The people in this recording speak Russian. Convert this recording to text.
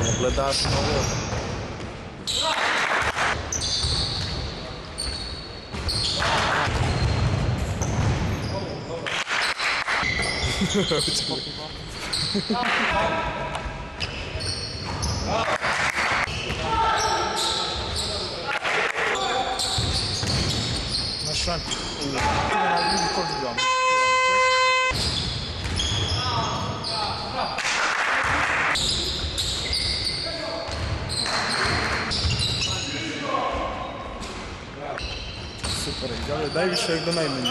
Ледаш на воду. На шампі. super. Dai više do najmanje.